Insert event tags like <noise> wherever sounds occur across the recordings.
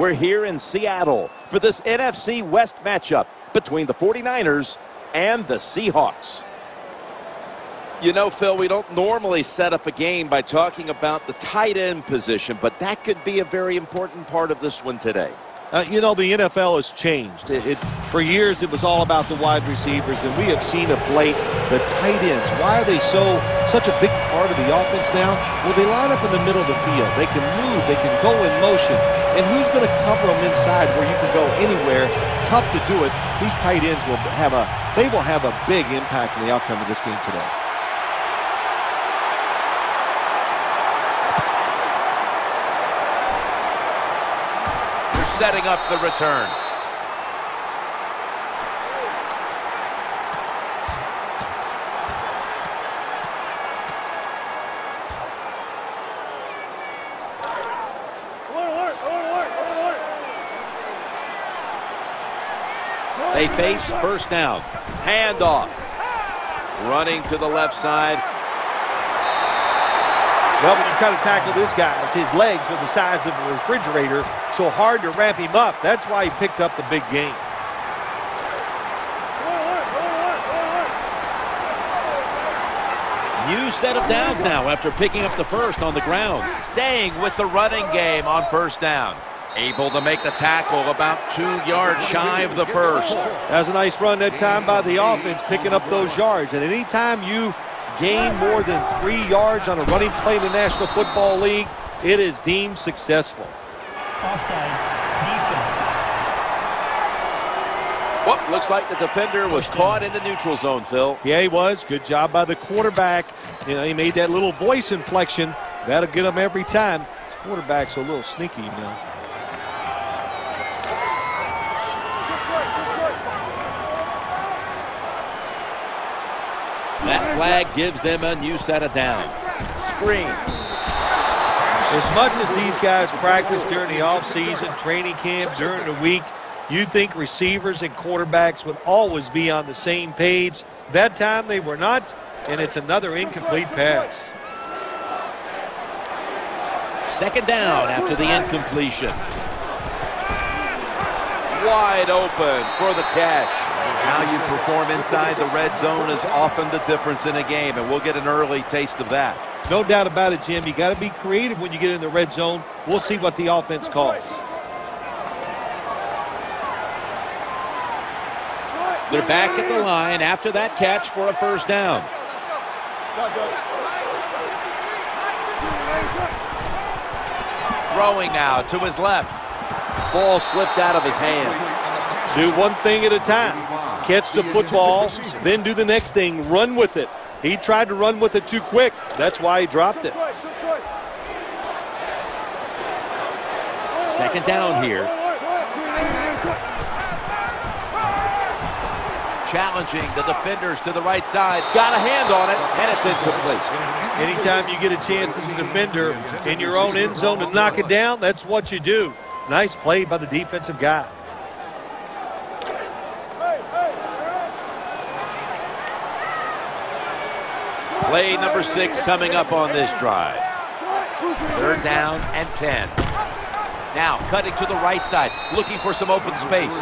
We're here in Seattle for this NFC West matchup between the 49ers and the Seahawks. You know, Phil, we don't normally set up a game by talking about the tight end position, but that could be a very important part of this one today. Uh, you know, the NFL has changed. It, it, for years, it was all about the wide receivers, and we have seen of late the tight ends. Why are they so such a big part of the offense now? Well, they line up in the middle of the field. They can move. They can go in motion. And who's going to cover them inside where you can go anywhere? Tough to do it. These tight ends will have a they will have a big impact in the outcome of this game today. Setting up the return. They face first down. Handoff. Running to the left side. Well, when you try to tackle this guy, his legs are the size of a refrigerator, so hard to wrap him up. That's why he picked up the big game. New set of downs now after picking up the first on the ground. Staying with the running game on first down. Able to make the tackle about two yards shy of the first. That's a nice run that time by the offense, picking up those yards. And anytime you gain more than three yards on a running play in the National Football League, it is deemed successful. Offside, defense. Well, looks like the defender was caught in the neutral zone, Phil. Yeah, he was. Good job by the quarterback. You know, he made that little voice inflection. That'll get him every time. This quarterback's a little sneaky, you know. That flag gives them a new set of downs. Screen. As much as these guys practice during the offseason, training camp, during the week, you think receivers and quarterbacks would always be on the same page. That time they were not, and it's another incomplete pass. Second down after the incompletion. Wide open for the catch. How you perform inside the red zone is often the difference in a game, and we'll get an early taste of that. No doubt about it, Jim. You got to be creative when you get in the red zone. We'll see what the offense calls. They're back at the line after that catch for a first down. Throwing now to his left. Ball slipped out of his hands. Do one thing at a time catch the football, then do the next thing, run with it. He tried to run with it too quick. That's why he dropped it. Second down here. Challenging the defenders to the right side. Got a hand on it, and it's incomplete. Anytime you get a chance as a defender in your own end zone to knock it down, that's what you do. Nice play by the defensive guy. Play number six coming up on this drive. Third down and 10. Now cutting to the right side, looking for some open space.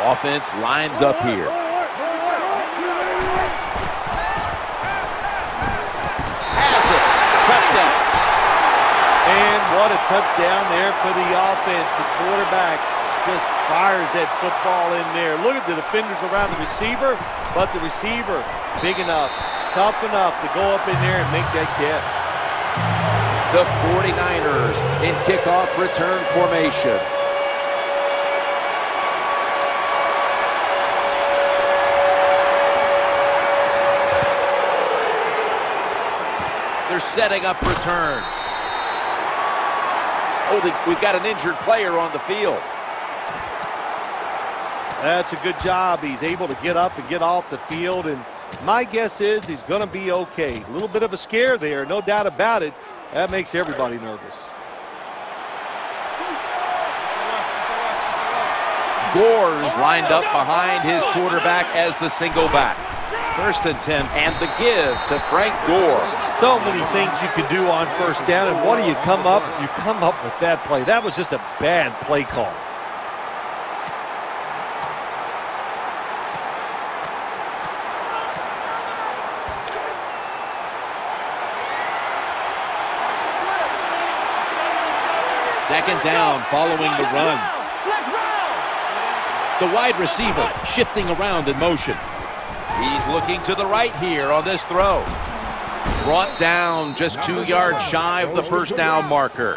Offense lines up here. What a touchdown there for the offense. The quarterback just fires that football in there. Look at the defenders around the receiver, but the receiver big enough, tough enough to go up in there and make that catch. The 49ers in kickoff return formation. They're setting up return. Oh, we've got an injured player on the field. That's a good job. He's able to get up and get off the field, and my guess is he's going to be okay. A little bit of a scare there, no doubt about it. That makes everybody nervous. Gores lined up behind his quarterback as the single back. First and 10, and the give to Frank Gore. So many things you can do on first down, and what do you come up? You come up with that play. That was just a bad play call. Second down following the run. The wide receiver shifting around in motion. He's looking to the right here on this throw. Brought down just two yards shy of the first down marker.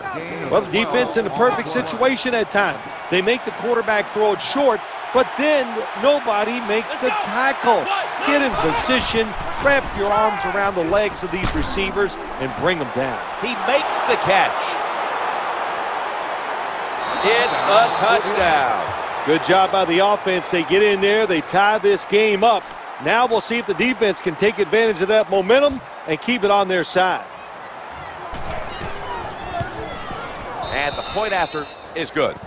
Well, the defense in a perfect situation at time. They make the quarterback throw it short, but then nobody makes the tackle. Get in position, wrap your arms around the legs of these receivers, and bring them down. He makes the catch. It's a touchdown. Good job by the offense. They get in there, they tie this game up. Now we'll see if the defense can take advantage of that momentum and keep it on their side. And the point after is good.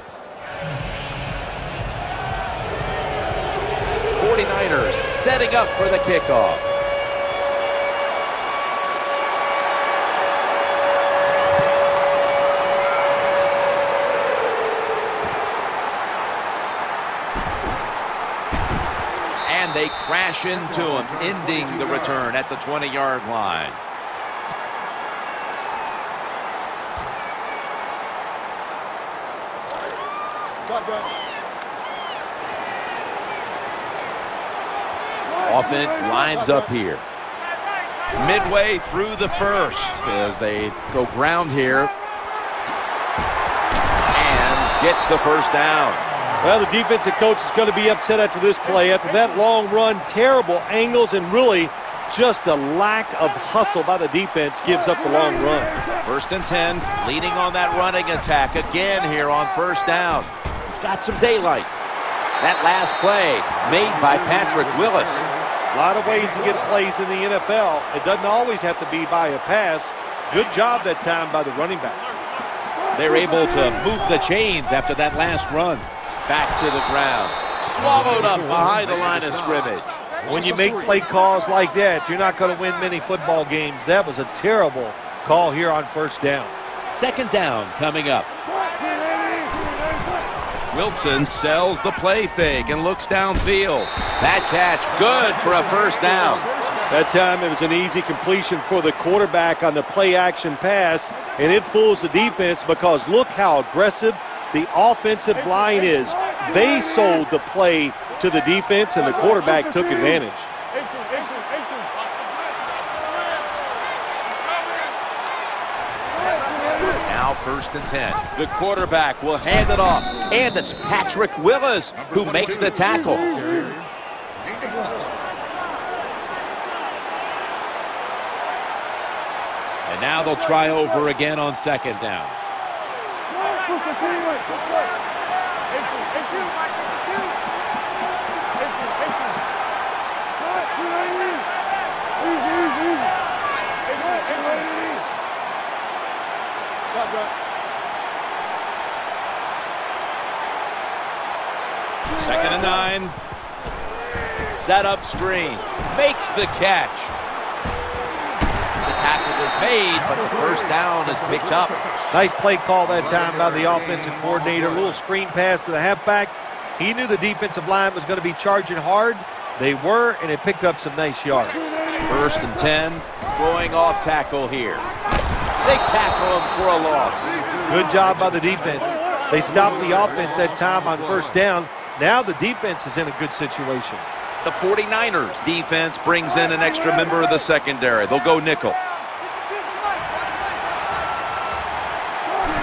49ers setting up for the kickoff. And they crash into him, ending the return at the 20-yard line. Offense lines up here. Midway through the first as they go ground here. And gets the first down. Well, the defensive coach is going to be upset after this play. After that long run, terrible angles, and really just a lack of hustle by the defense gives up the long run. First and 10, leading on that running attack again here on first down. It's got some daylight. That last play made by Patrick Willis. A lot of ways to get plays in the NFL. It doesn't always have to be by a pass. Good job that time by the running back. They're able to move the chains after that last run. Back to the ground. Swallowed up behind the line of scrimmage. When you make play calls like that, you're not going to win many football games. That was a terrible call here on first down. Second down coming up. Wilson sells the play fake and looks downfield. That catch good for a first down. That time it was an easy completion for the quarterback on the play action pass, and it fools the defense because look how aggressive the offensive line is. They sold the play to the defense, and the quarterback took advantage. Now first and 10. The quarterback will hand it off. And it's Patrick Willis who makes the tackle. And now they'll try over again on second down. Second and nine. Set up screen. Makes the catch. The tackle was made, but the first down is picked up. Nice play call that time by the offensive coordinator. A little screen pass to the halfback. He knew the defensive line was going to be charging hard. They were, and it picked up some nice yards. First and 10, going off tackle here. They tackle him for a loss. Good job by the defense. They stopped the offense that time on first down. Now the defense is in a good situation. The 49ers defense brings in an extra member of the secondary. They'll go nickel.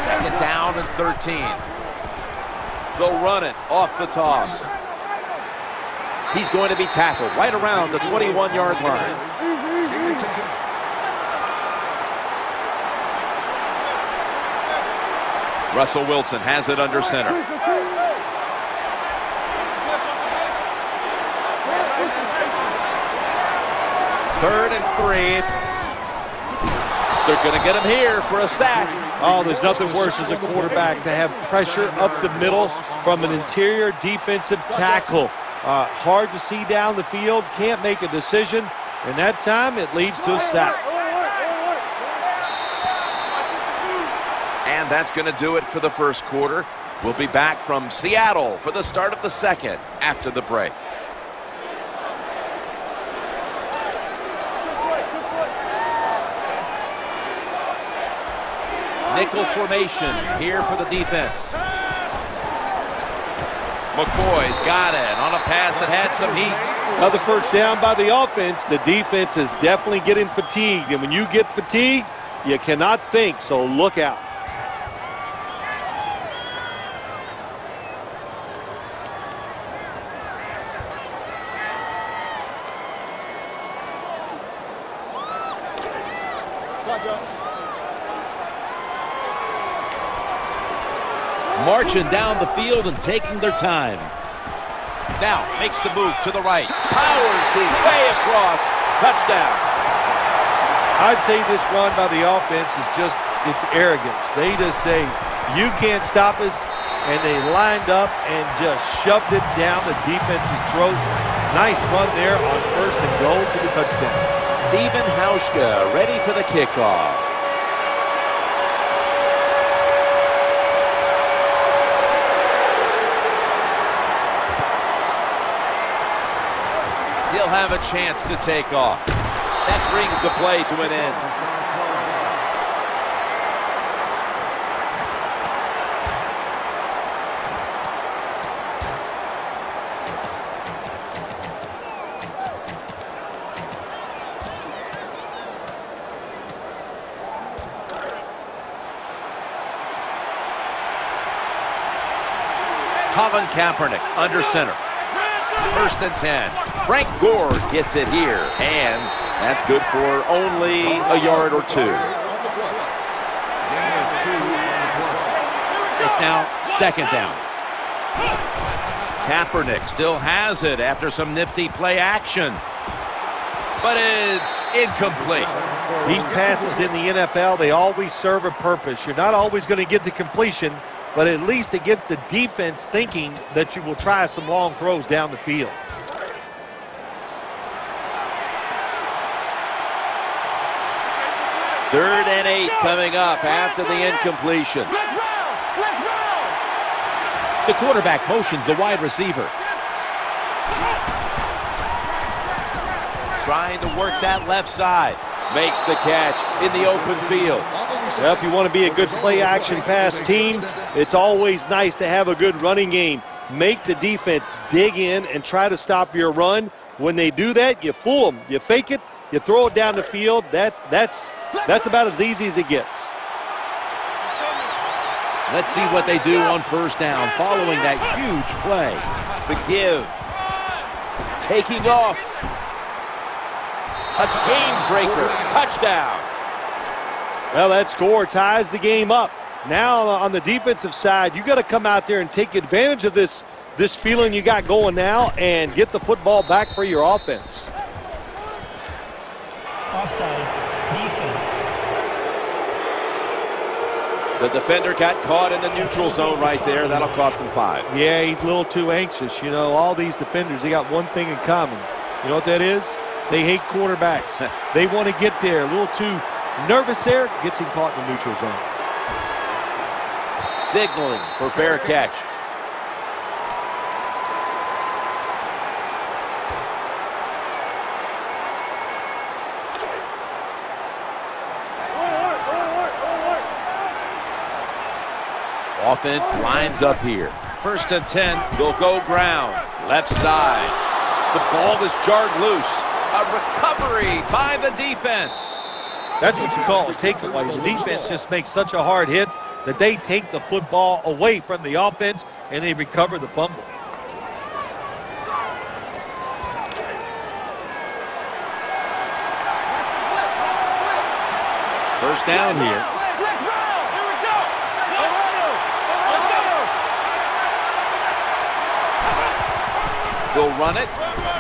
Second down and 13. They'll run it off the toss. He's going to be tackled right around the 21-yard line. Russell Wilson has it under center. Third and three. They're going to get him here for a sack. Oh, there's nothing worse as a quarterback to have pressure up the middle from an interior defensive tackle. Uh, hard to see down the field, can't make a decision, and that time it leads to a sack. And that's going to do it for the first quarter. We'll be back from Seattle for the start of the second after the break. Nickel formation here for the defense. McCoy's got it on a pass that had some heat. Another first down by the offense. The defense is definitely getting fatigued. And when you get fatigued, you cannot think, so look out. Marching down the field and taking their time. Now makes the move to the right. Powers his way across. Touchdown. I'd say this run by the offense is just, it's arrogance. They just say, you can't stop us, and they lined up and just shoved it down the defense's throat. Nice run there on first and goal for the touchdown. Stephen Hauschka ready for the kickoff. He'll have a chance to take off. That brings the play to an end. Colin Kaepernick under center. First and 10. Frank Gore gets it here, and that's good for only a yard or two. It's now second down. Kaepernick still has it after some nifty play action. But it's incomplete. Deep passes in the NFL, they always serve a purpose. You're not always going to get the completion, but at least it gets the defense thinking that you will try some long throws down the field. Third and eight coming up after the incompletion. The quarterback motions the wide receiver. Trying to work that left side. Makes the catch in the open field. Well, if you want to be a good play action pass team, it's always nice to have a good running game. Make the defense dig in and try to stop your run. When they do that, you fool them. You fake it, you throw it down the field. That that's that's about as easy as it gets. Let's see what they do on first down following that huge play. The give. Taking off. A game breaker. Touchdown. Well, that score ties the game up. Now uh, on the defensive side, you got to come out there and take advantage of this this feeling you got going now and get the football back for your offense. Offside. Defense. The defender got caught in the neutral zone right there. That'll cost him five. Yeah, he's a little too anxious. You know, all these defenders, they got one thing in common. You know what that is? They hate quarterbacks. <laughs> they want to get there. A little too nervous there. Gets him caught in the neutral zone. Signaling for fair catch. Offense lines up here. First and 10, they'll go ground. Left side. The ball is jarred loose. A recovery by the defense. That's what you call a takeaway. The defense just makes such a hard hit that they take the football away from the offense and they recover the fumble. First down here. He'll run it.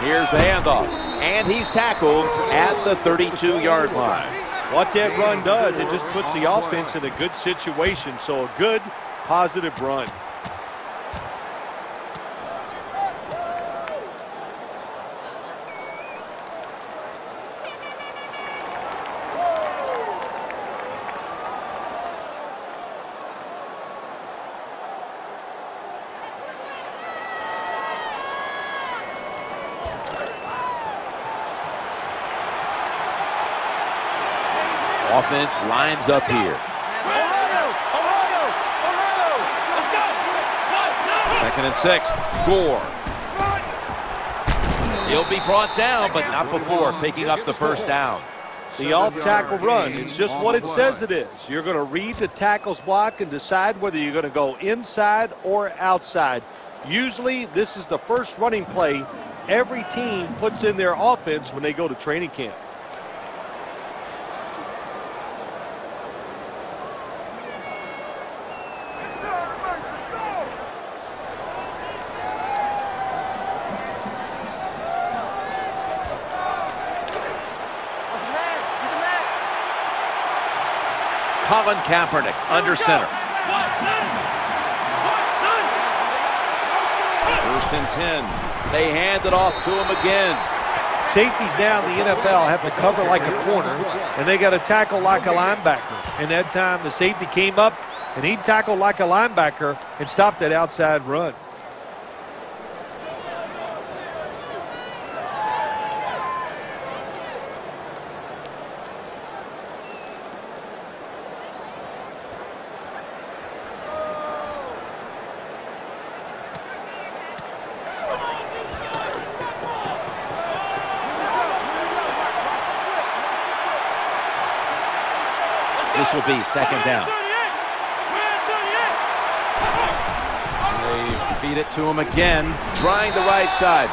Here's the handoff. And he's tackled at the 32-yard line. What that run does, it just puts the offense in a good situation. So a good, positive run. Offense lines up here. Second and six. Gore. He'll be brought down, but not before picking up the first down. The off-tackle run is just what it says it is. You're going to read the tackle's block and decide whether you're going to go inside or outside. Usually, this is the first running play every team puts in their offense when they go to training camp. Colin Kaepernick under center. First and 10. They hand it off to him again. Safeties now in the NFL have to cover like a corner, and they got to tackle like a linebacker. And that time the safety came up, and he tackled like a linebacker and stopped that outside run. This will be second down. They feed it to him again, trying the right side.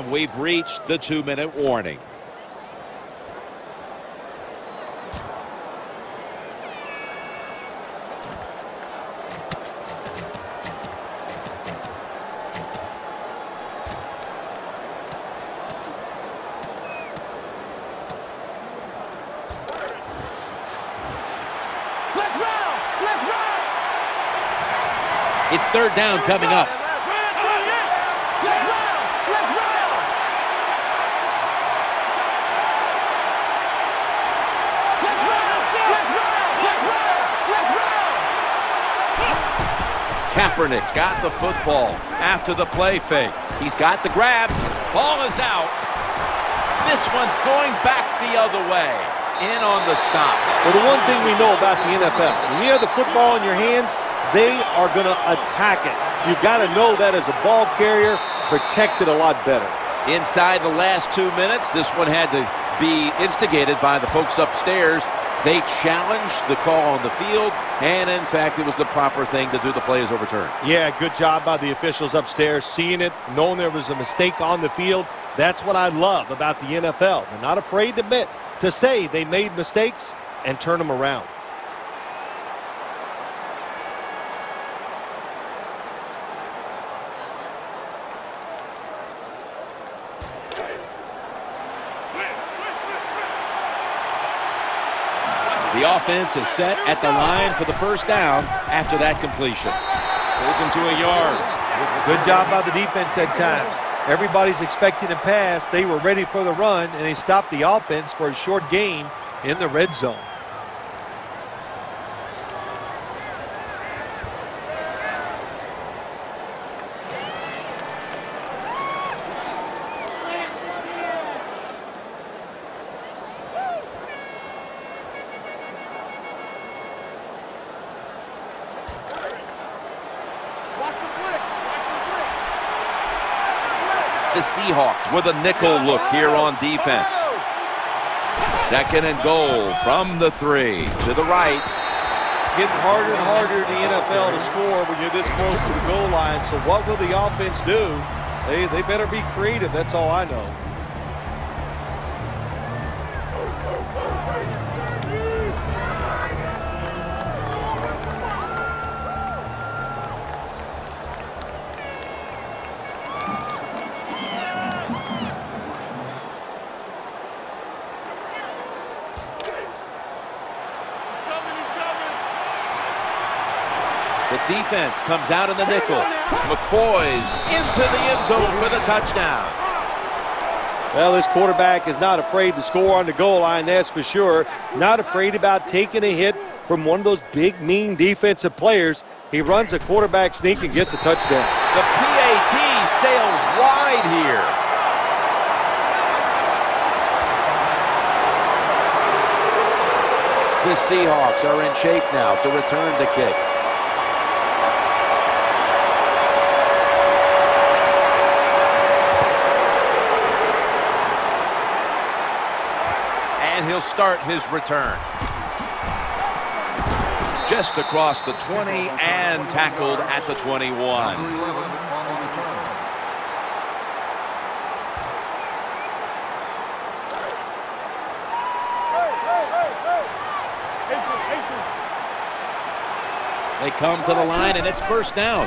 And we've reached the two-minute warning. It's third down coming up. Kaepernick's got the football after the play fake. He's got the grab. Ball is out. This one's going back the other way. In on the stop. Well, the one thing we know about the NFL, when you have the football in your hands, they are going to attack it. You've got to know that as a ball carrier, protect it a lot better. Inside the last two minutes, this one had to be instigated by the folks upstairs. They challenged the call on the field, and in fact, it was the proper thing to do. The play is overturned. Yeah, good job by the officials upstairs, seeing it, knowing there was a mistake on the field. That's what I love about the NFL. They're not afraid to admit, to say they made mistakes and turn them around. The offense is set at the line for the first down after that completion. Pulls him to a yard. Good job by the defense that time. Everybody's expecting a pass. They were ready for the run, and they stopped the offense for a short gain in the red zone. The Seahawks with a nickel look here on defense. Second and goal from the three to the right. Getting harder and harder in the NFL to score when you're this close to the goal line. So what will the offense do? They, they better be creative. That's all I know. Comes out in the nickel. McCoy's into the end zone for the touchdown. Well, this quarterback is not afraid to score on the goal line, that's for sure. Not afraid about taking a hit from one of those big, mean defensive players. He runs a quarterback sneak and gets a touchdown. The PAT sails wide here. The Seahawks are in shape now to return the kick. He'll start his return. Just across the 20 and tackled at the 21. They come to the line, and it's first down.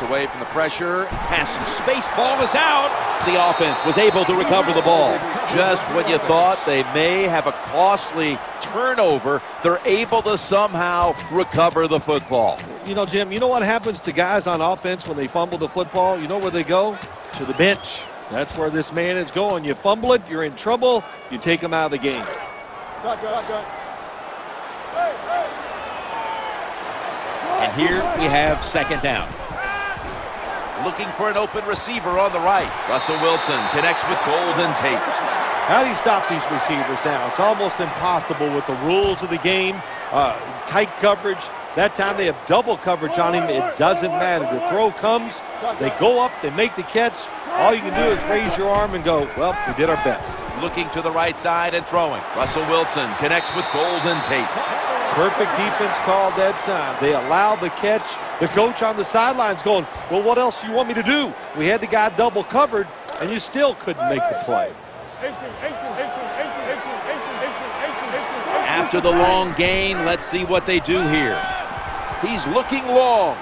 Gets away from the pressure, has some space, ball is out. The offense was able to recover the ball. Just when you thought they may have a costly turnover, they're able to somehow recover the football. You know, Jim, you know what happens to guys on offense when they fumble the football? You know where they go? To the bench. That's where this man is going. You fumble it, you're in trouble, you take him out of the game. And here we have second down. Looking for an open receiver on the right. Russell Wilson connects with Golden Tate. How do you stop these receivers now? It's almost impossible with the rules of the game. Uh, tight coverage. That time they have double coverage on him. It doesn't matter. The throw comes. They go up. They make the catch. All you can do is raise your arm and go, well, we did our best. Looking to the right side and throwing. Russell Wilson connects with Golden Tate. Perfect defense call that time. They allowed the catch. The coach on the sidelines going, well, what else do you want me to do? We had the guy double covered, and you still couldn't make the play. After the long gain, let's see what they do here. He's looking long.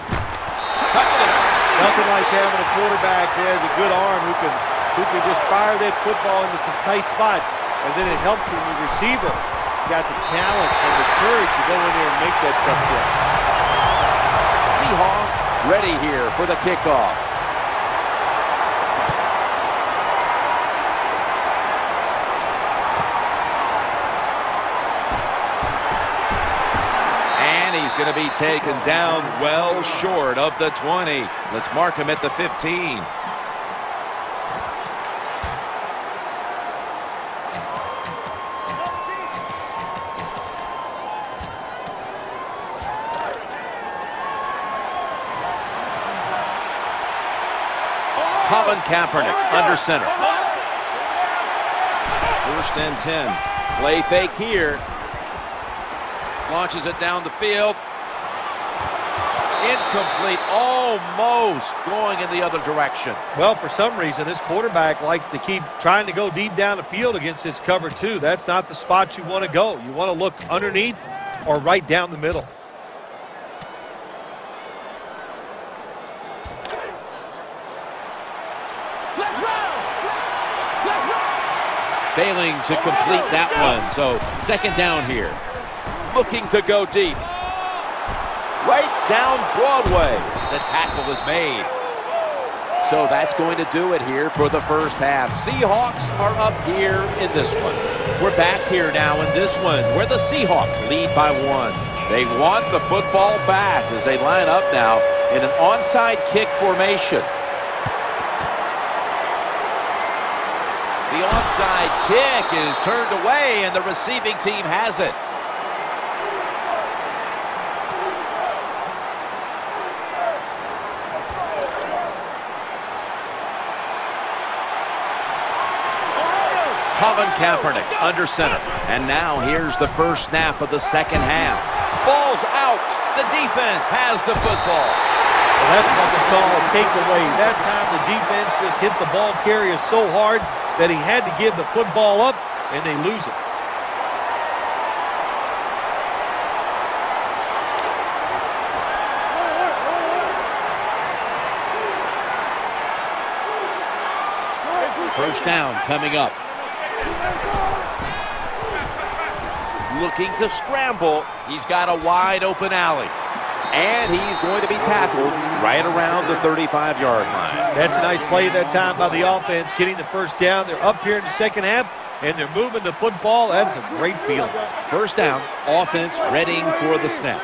Touchdown. Nothing like having a quarterback that has a good arm who can who can just fire that football into some tight spots. And then it helps when the receiver got the talent and the courage to go in there and make that tough play. Seahawks ready here for the kickoff. And he's going to be taken down well short of the 20. Let's mark him at the 15. Colin Kaepernick under center. First and 10. Play fake here. Launches it down the field. Incomplete, almost going in the other direction. Well, for some reason, this quarterback likes to keep trying to go deep down the field against this cover two. That's not the spot you want to go. You want to look underneath or right down the middle. Failing to complete that one. So second down here. Looking to go deep. Right down Broadway. The tackle is made. So that's going to do it here for the first half. Seahawks are up here in this one. We're back here now in this one where the Seahawks lead by one. They want the football back as they line up now in an onside kick formation. The onside kick is turned away, and the receiving team has it. Colin Kaepernick under center. And now here's the first snap of the second half. Ball's out. The defense has the football. Well, that's what you call a takeaway. That time the defense just hit the ball carrier so hard that he had to give the football up, and they lose it. First down coming up. looking to scramble. He's got a wide open alley. And he's going to be tackled right around the 35-yard line. That's a nice play that time by the offense, getting the first down. They're up here in the second half, and they're moving the football. That's a great feeling. First down, offense readying for the snap.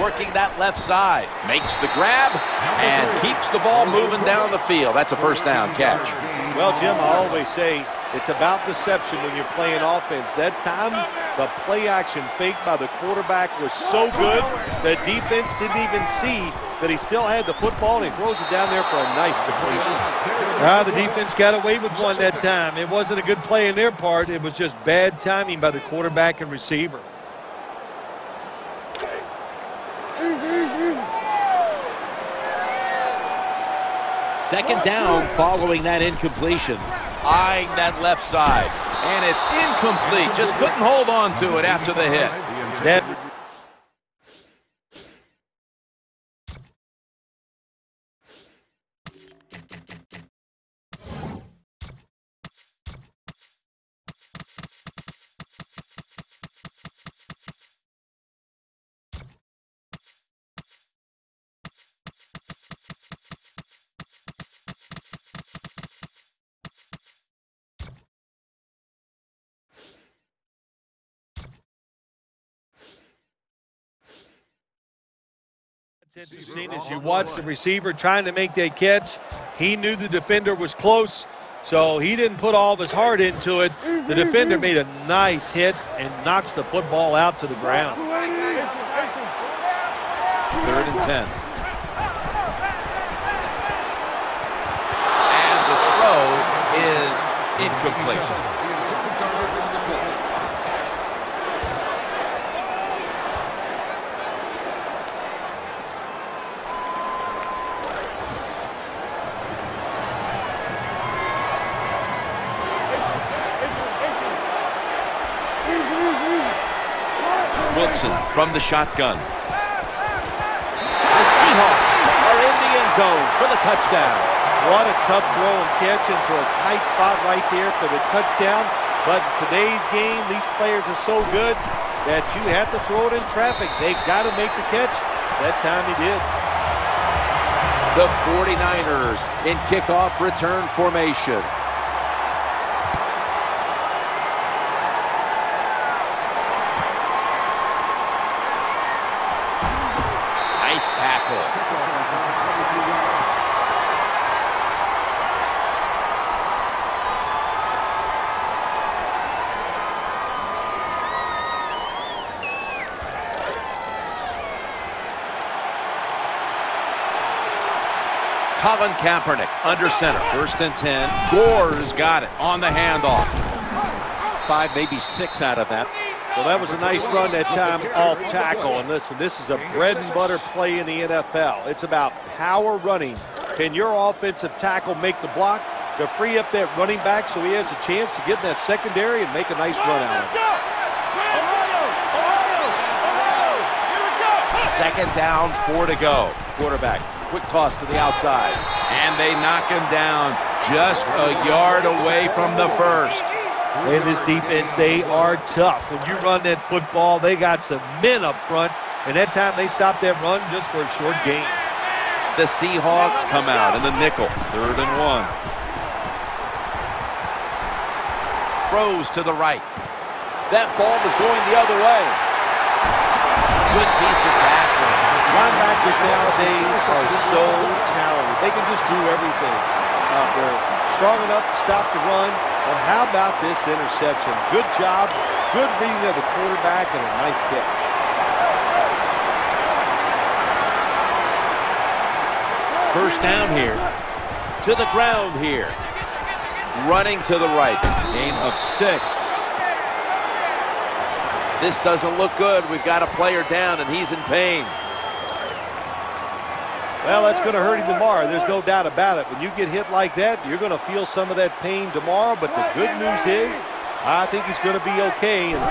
Working that left side. Makes the grab and keeps the ball moving down the field. That's a first down catch. Well, Jim, I always say it's about deception when you're playing offense. That time, the play action fake by the quarterback was so good, the defense didn't even see that he still had the football, and he throws it down there for a nice completion. Ah, the defense got away with one that time. It wasn't a good play in their part. It was just bad timing by the quarterback and receiver. Second down following that incompletion. Eyeing that left side. And it's incomplete. Just couldn't hold on to it after the hit. That It's interesting as you watch the receiver trying to make that catch. He knew the defender was close, so he didn't put all of his heart into it. The defender made a nice hit and knocks the football out to the ground. Third and ten. And the throw is incomplete. Wilson from the shotgun. The Seahawks are in the end zone for the touchdown. What a tough throw and catch into a tight spot right there for the touchdown. But in today's game, these players are so good that you have to throw it in traffic. They've got to make the catch. That time he did. The 49ers in kickoff return formation. Kaepernick under center. First and 10. Gore's got it on the handoff. Five, maybe six out of that. Well, that was a nice run that time off tackle. And listen, this is a bread and butter play in the NFL. It's about power running. Can your offensive tackle make the block to free up that running back so he has a chance to get in that secondary and make a nice run out of it? Second down, four to go. Quarterback, quick toss to the outside. And they knock him down just a yard away from the first. And this defense, they are tough. When you run that football, they got some men up front. And that time they stopped that run just for a short gain. The Seahawks come out in the nickel. Third and one. Throws to the right. That ball was going the other way. Good piece of tackling. Linebackers nowadays are so talented. They can just do everything. Uh, they're strong enough to stop the run. But how about this interception? Good job, good reading of the quarterback, and a nice catch. First down here. To the ground here. Running to the right. Gain of six. This doesn't look good. We've got a player down, and he's in pain. Well, that's going to hurt him tomorrow. There's no doubt about it. When you get hit like that, you're going to feel some of that pain tomorrow. But the good news is, I think he's going to be okay. And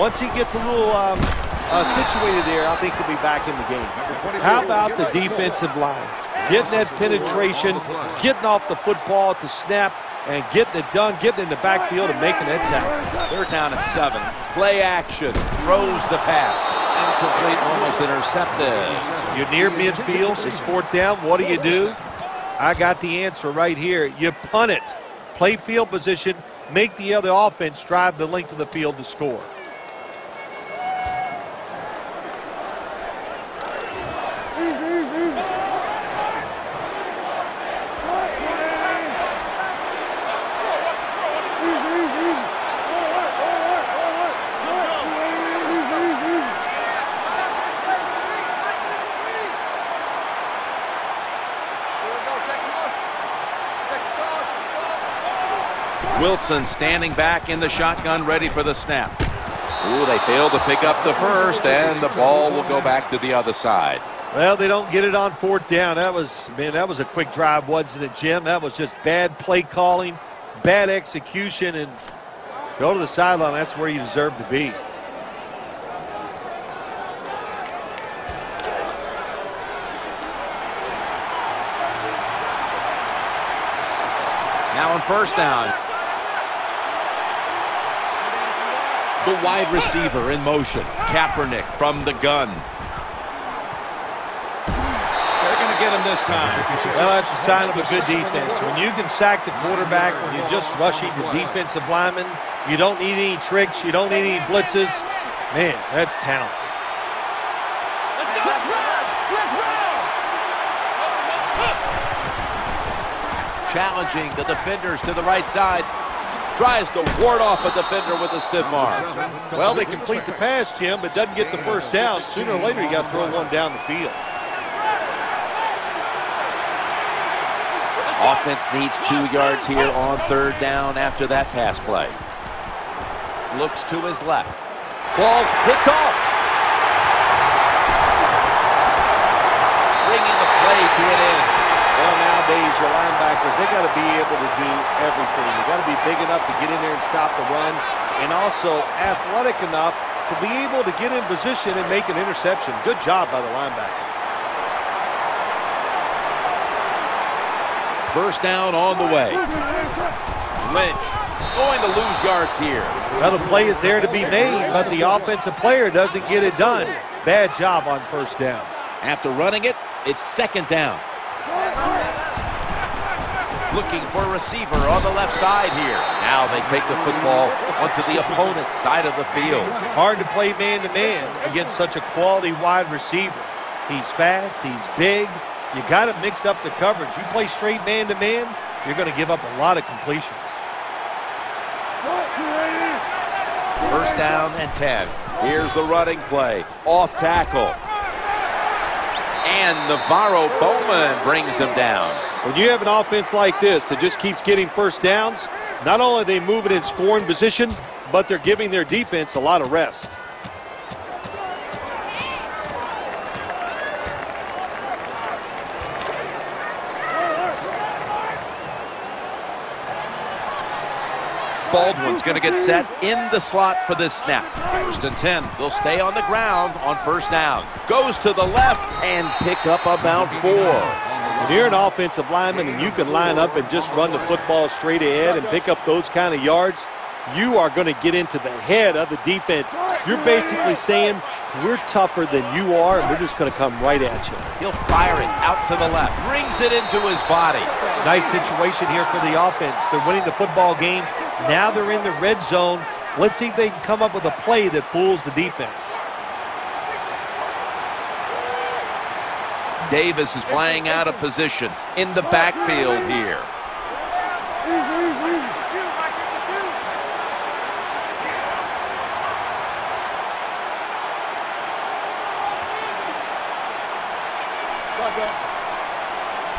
once he gets a little um, uh, situated there, I think he'll be back in the game. How about the defensive line? Getting that penetration, getting off the football at the snap, and getting it done, getting in the backfield and making that tackle. They're down at seven. Play action. Throws the pass. Incomplete, almost intercepted. You're near midfield. It's fourth down. What do you do? I got the answer right here. You punt it. Play field position. Make the other offense drive the length of the field to score. Wilson standing back in the shotgun, ready for the snap. Ooh, they failed to pick up the first, and the ball will go back to the other side. Well, they don't get it on fourth down. That was, man, that was a quick drive, wasn't it, Jim? That was just bad play calling, bad execution, and go to the sideline. That's where you deserve to be. Now on first down. The wide receiver in motion. Kaepernick from the gun. They're going to get him this time. Well, that's a sign of a good defense. When you can sack the quarterback, when you're just rushing the defensive lineman, you don't need any tricks, you don't need any blitzes. Man, that's talent. Challenging the defenders to the right side. Tries to ward off a defender with a stiff arm. Well, they complete the pass, Jim, but doesn't get the first down. Sooner or later, you got to throw one down the field. Offense needs two yards here on third down after that pass play. Looks to his left. Ball's picked off. Bringing the play to an end. Well, nowadays, linebackers, they got to be able to do everything. They got to be big enough to get in there and stop the run, and also athletic enough to be able to get in position and make an interception. Good job by the linebacker. First down on the way. Lynch going to lose yards here. Well, the play is there to be made, but the offensive player doesn't get it done. Bad job on first down. After running it, it's second down. Looking for a receiver on the left side here. Now they take the football onto the opponent's side of the field. Hard to play man-to-man -man against such a quality wide receiver. He's fast, he's big. You got to mix up the coverage. You play straight man-to-man, -man, you're going to give up a lot of completions. First down and 10. Here's the running play. Off tackle. And NaVorro Bowman brings him down. When you have an offense like this that just keeps getting first downs, not only are they moving in scoring position, but they're giving their defense a lot of rest. Baldwin's going to get set in the slot for this snap. First and 10. They'll stay on the ground on first down. Goes to the left and pick up about four. When you're an offensive lineman and you can line up and just run the football straight ahead and pick up those kind of yards, you are going to get into the head of the defense. You're basically saying, we're tougher than you are, and we're just going to come right at you. He'll fire it out to the left. Brings it into his body. Nice situation here for the offense. They're winning the football game. Now they're in the red zone. Let's see if they can come up with a play that fools the defense. Davis is playing out of position in the backfield here.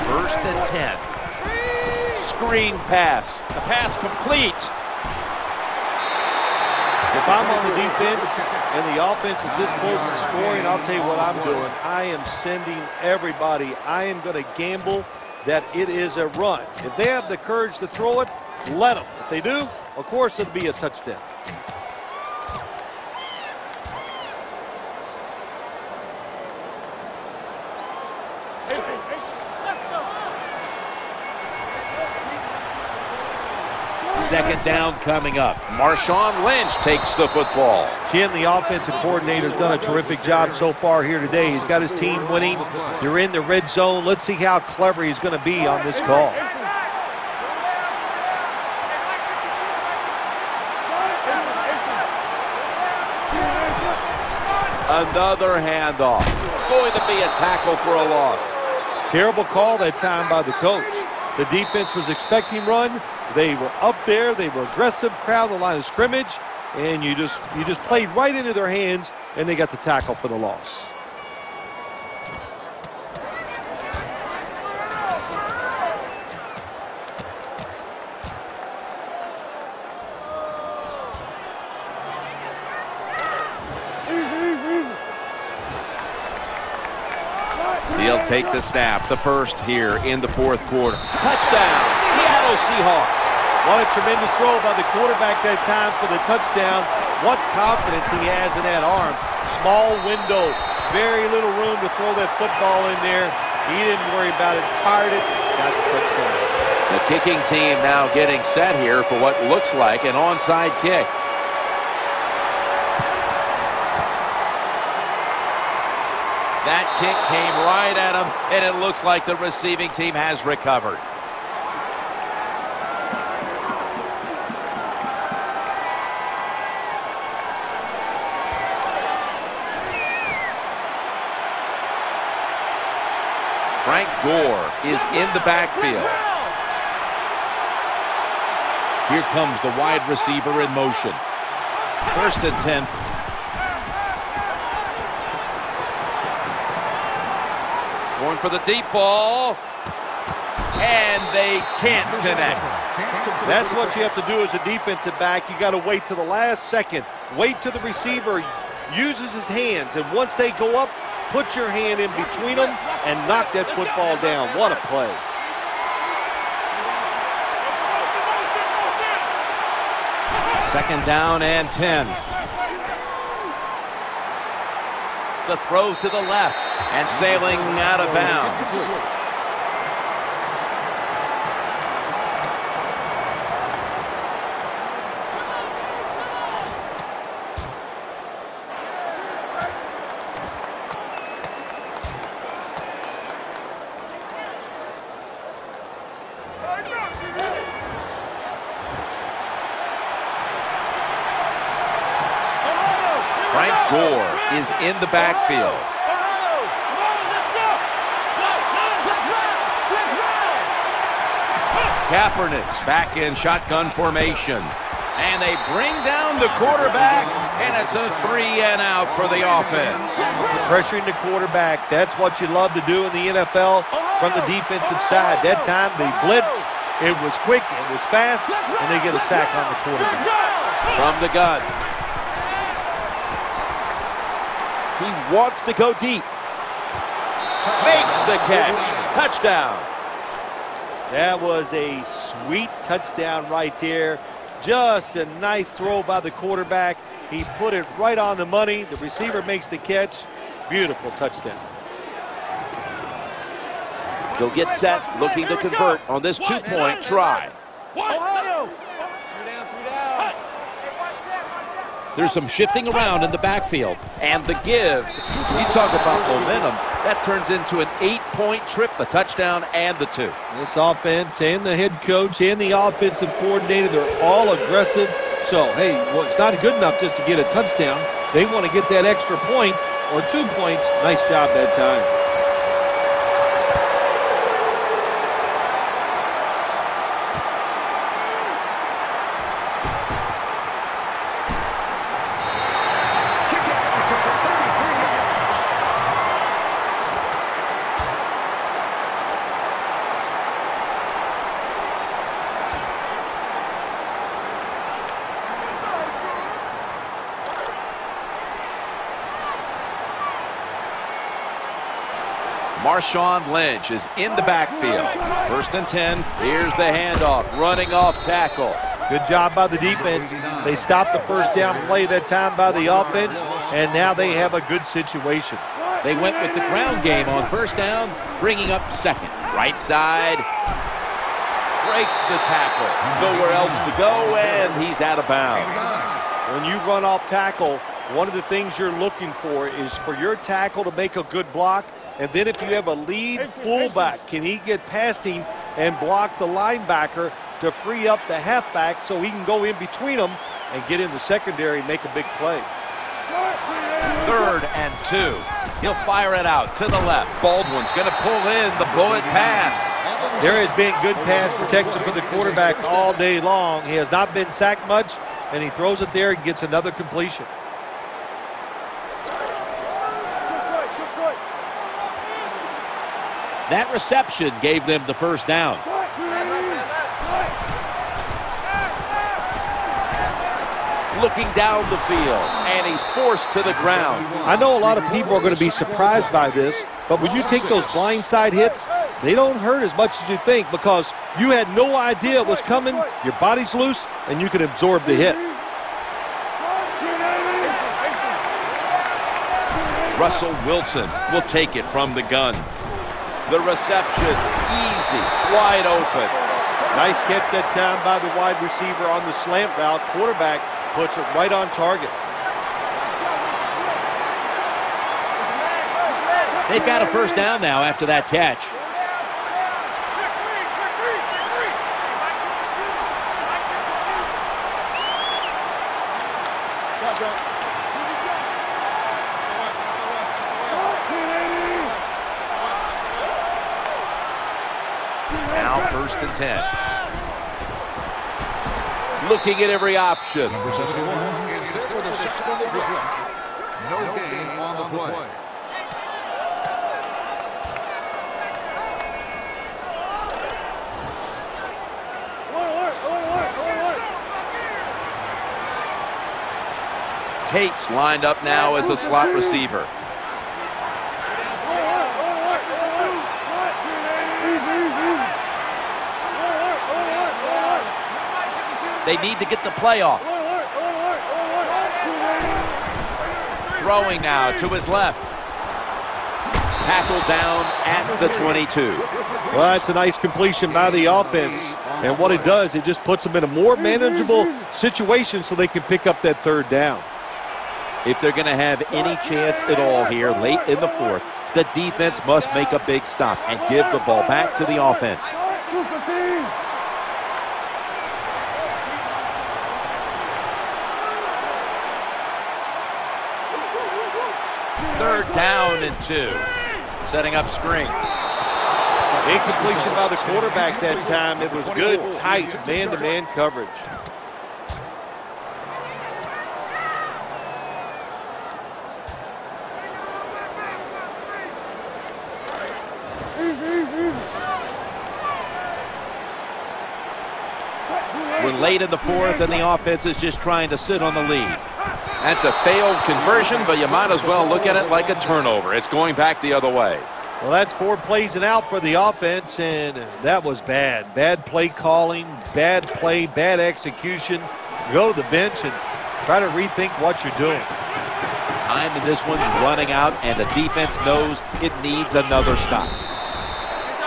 First and 10. Screen pass. The pass complete. I'm on the defense and the offense is this close to scoring, I'll tell you what I'm doing. I am sending everybody. I am going to gamble that it is a run. If they have the courage to throw it, let them. If they do, of course it'll be a touchdown. Second down coming up. Marshawn Lynch takes the football. Jim, the offensive coordinator, has done a terrific job so far here today. He's got his team winning. You're in the red zone. Let's see how clever he's going to be on this call. Another handoff. Going to be a tackle for a loss. Terrible call that time by the coach. The defense was expecting run. They were up there. They were aggressive, crowd the line of scrimmage, and you just you just played right into their hands, and they got the tackle for the loss. He'll take the snap, the first here in the fourth quarter. Touchdown, Seattle Seahawks. What a tremendous throw by the quarterback that time for the touchdown. What confidence he has in that arm. Small window, very little room to throw that football in there. He didn't worry about it, fired it, got the touchdown. The kicking team now getting set here for what looks like an onside kick. That kick came right at him, and it looks like the receiving team has recovered. Frank Gore is in the backfield. Here comes the wide receiver in motion. First and 10. Going for the deep ball. And they can't connect. That's what you have to do as a defensive back. You got to wait to the last second. Wait till the receiver uses his hands. And once they go up, put your hand in between them and knock that football down. What a play. Second down and 10. The throw to the left and sailing out of bounds. Frank Gore is in the backfield. Kaepernick's back in shotgun formation. And they bring down the quarterback, and it's a three and out for the offense. Pressuring the quarterback. That's what you love to do in the NFL from the defensive side. That time, the blitz, it was quick, it was fast, and they get a sack on the quarterback. From the gun. He wants to go deep. Makes the catch. Touchdown. That was a sweet touchdown right there. Just a nice throw by the quarterback. He put it right on the money. The receiver makes the catch. Beautiful touchdown. He'll get set, looking to convert on this two-point try. There's some shifting around in the backfield. And the give. You talk about momentum. That turns into an eight-point trip, the touchdown and the two. This offense and the head coach and the offensive coordinator, they're all aggressive. So, hey, well, it's not good enough just to get a touchdown. They want to get that extra point or two points. Nice job that time. Marshawn Lynch is in the backfield. First and 10. Here's the handoff. Running off tackle. Good job by the defense. They stopped the first down play that time by the offense. and now they have a good situation. They went with the ground game on first down, bringing up second. Right side. Breaks the tackle. Nowhere else to go, and he's out of bounds. When you run off tackle, one of the things you're looking for is for your tackle to make a good block. And then if you have a lead fullback, can he get past him and block the linebacker to free up the halfback so he can go in between them and get in the secondary and make a big play. Third and two. He'll fire it out to the left. Baldwin's going to pull in the bullet pass. There has been good pass protection for the quarterback all day long. He has not been sacked much, and he throws it there and gets another completion. That reception gave them the first down. looking down the field, and he's forced to the ground. I know a lot of people are going to be surprised by this, but when you take those blindside hits, they don't hurt as much as you think because you had no idea it was coming, your body's loose, and you can absorb the hit. Russell Wilson will take it from the gun. The reception, easy, wide open. Nice catch that time by the wide receiver on the slant route. Quarterback puts it right on target. They've got a first down now after that catch. 10. Looking at every option. No on the play. Tate's lined up now as a slot receiver. They need to get the play off. Throwing now to his left. Tackled down at the 22. Well, that's a nice completion by the offense. And what it does, it just puts them in a more manageable situation so they can pick up that third down. If they're going to have any chance at all here late in the fourth, the defense must make a big stop and give the ball back to the offense. Third down and two. Setting up screen. Incompletion by the quarterback that time. It was good, tight, man-to-man -man coverage. We're late in the fourth, and the offense is just trying to sit on the lead. That's a failed conversion, but you might as well look at it like a turnover. It's going back the other way. Well, that's four plays and out for the offense, and that was bad. Bad play calling, bad play, bad execution. Go to the bench and try to rethink what you're doing. Time in this one's running out, and the defense knows it needs another stop.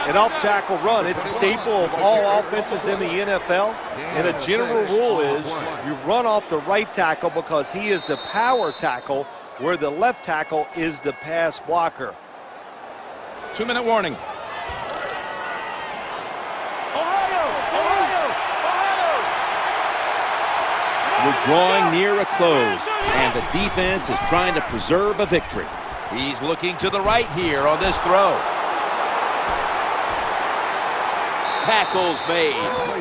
An off-tackle run, it's a staple of all offenses in the NFL. And a general rule is you run off the right tackle because he is the power tackle, where the left tackle is the pass blocker. Two-minute warning. Ohio! Ohio! Ohio! We're drawing near a close, and the defense is trying to preserve a victory. He's looking to the right here on this throw. Tackles made.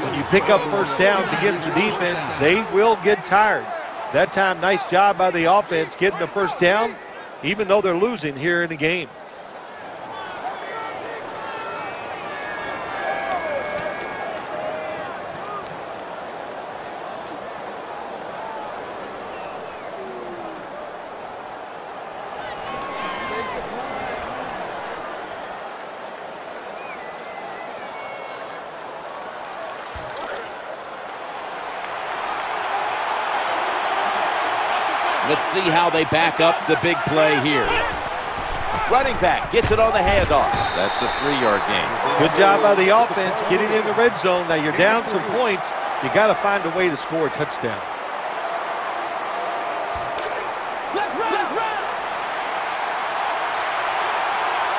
When you pick up first downs against the defense, they will get tired. That time, nice job by the offense getting the first down, even though they're losing here in the game. They back up the big play here. Running back gets it on the handoff. That's a three-yard gain. Good job by the offense getting in the red zone. Now you're down some points. You got to find a way to score a touchdown.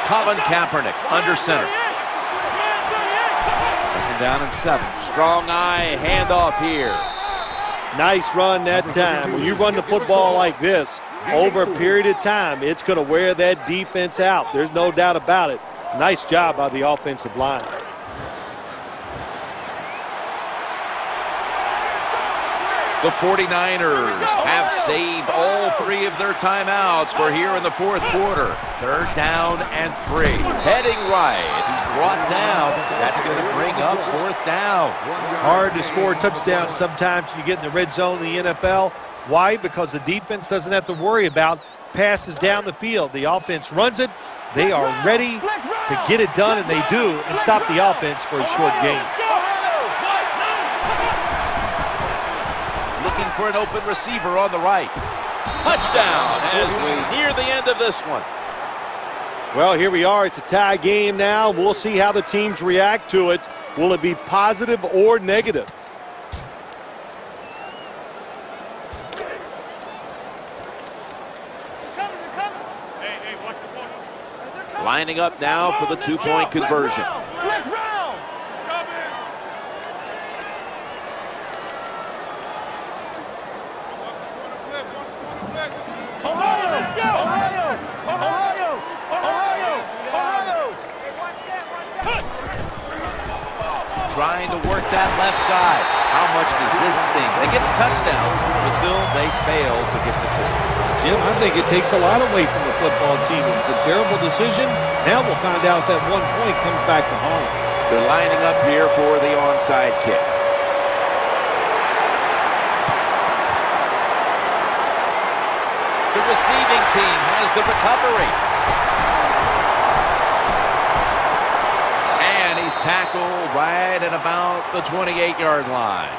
Colin Kaepernick under center. Second down and seven. Strong I handoff here. Nice run that time. When you run the football like this over a period of time, it's going to wear that defense out. There's no doubt about it. Nice job by the offensive line. The 49ers have saved all three of their timeouts for here in the fourth quarter. Third down and three. Heading right. Brought down. That's going to bring up fourth down. Hard to score a touchdown sometimes when you get in the red zone in the NFL. Why? Because the defense doesn't have to worry about passes down the field. The offense runs it. They are ready to get it done, and they do, and stop the offense for a short game. Looking for an open receiver on the right. Touchdown as we near the end of this one. Well, here we are. It's a tie game now. We'll see how the teams react to it. Will it be positive or negative? Lining up now for the two-point conversion. Left side. How much does this sting? They get the touchdown, but still they fail to get the two. Jim, I think it takes a lot away from the football team. It's a terrible decision. Now we'll find out if that one point comes back to haunt. They're lining up here for the onside kick. The receiving team has the recovery. Tackled right at about the 28-yard line.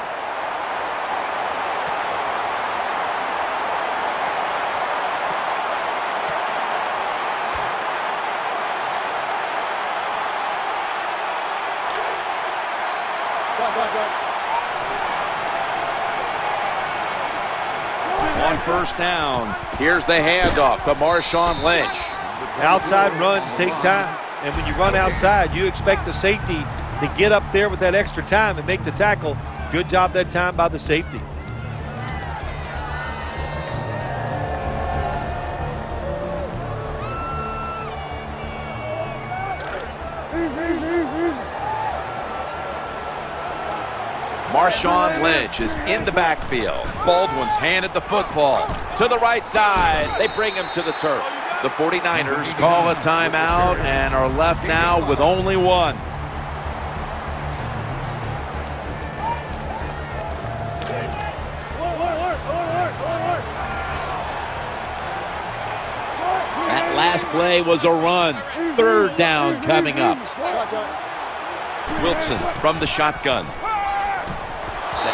On first down, here's the handoff to Marshawn Lynch. Outside runs take time. And when you run outside, you expect the safety to get up there with that extra time and make the tackle. Good job that time by the safety. Marshawn Lynch is in the backfield. Baldwin's handed the football. To the right side, they bring him to the turf. The 49ers call a timeout and are left now with only one. That last play was a run. Third down coming up. Wilson from the shotgun. The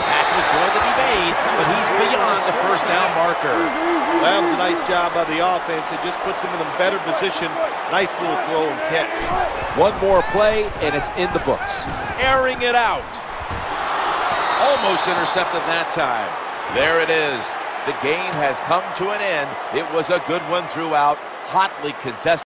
tackle's going to be made, but he's beyond the first down marker. That was a nice job by the offense. It just puts them in a better position. Nice little throw and catch. One more play, and it's in the books. Airing it out. Almost intercepted that time. There it is. The game has come to an end. It was a good one throughout. Hotly contested.